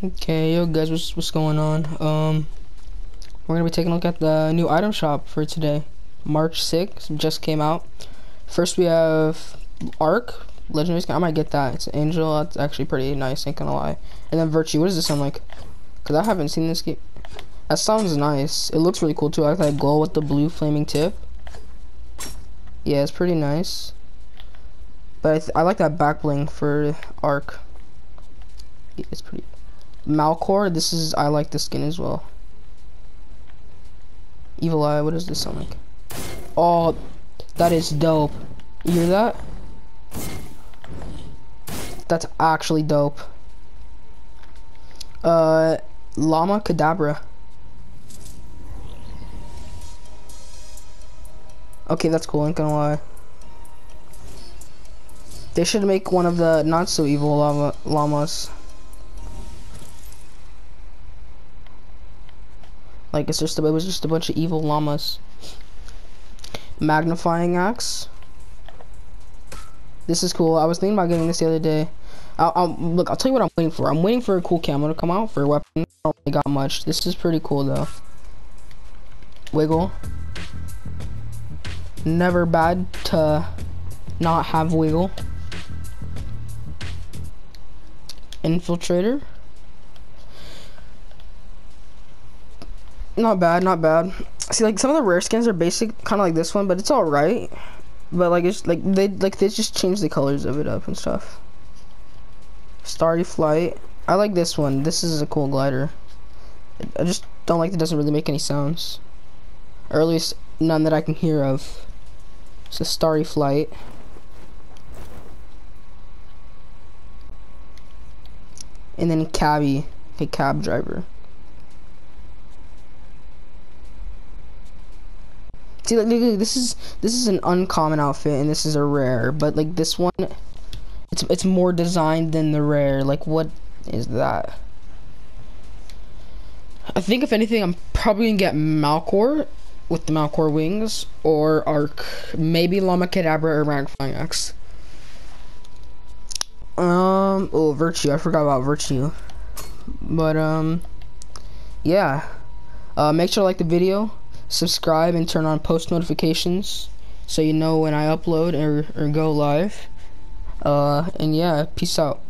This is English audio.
Okay, yo guys, what's what's going on? Um, we're gonna be taking a look at the new item shop for today, March 6th, just came out. First we have Ark, Legendary Skin. I might get that. It's Angel. That's actually pretty nice. Ain't gonna lie. And then Virtue. What does this sound like? Cause I haven't seen this game. That sounds nice. It looks really cool too. I like that glow with the blue flaming tip. Yeah, it's pretty nice. But I, I like that back bling for Ark. It's pretty. Malcore, this is, I like the skin as well. Evil Eye, what does this sound like? Oh, that is dope. You hear that? That's actually dope. Uh, Llama Kadabra. Okay, that's cool, ain't gonna lie. They should make one of the not so evil llama llamas. Like it's just a, it was just a bunch of evil llamas. Magnifying axe. This is cool. I was thinking about getting this the other day. I'll, I'll, look. I'll tell you what I'm waiting for. I'm waiting for a cool camo to come out for a weapon. I don't really got much. This is pretty cool though. Wiggle. Never bad to not have wiggle. Infiltrator. Not bad, not bad. See, like some of the rare skins are basic, kind of like this one, but it's all right. But like it's like they like they just change the colors of it up and stuff. Starry Flight. I like this one. This is a cool glider. I just don't like it doesn't really make any sounds. Or at least none that I can hear of. It's a Starry Flight. And then Cabbie, a cab driver. See, like, this is this is an uncommon outfit, and this is a rare. But like this one, it's it's more designed than the rare. Like, what is that? I think if anything, I'm probably gonna get Malcore with the Malcore wings, or Ark, maybe Llama Kadabra or Magnifying Axe. Um, oh, Virtue. I forgot about Virtue. But um, yeah. Uh, make sure to like the video subscribe and turn on post notifications so you know when I upload or, or go live. Uh, and yeah, peace out.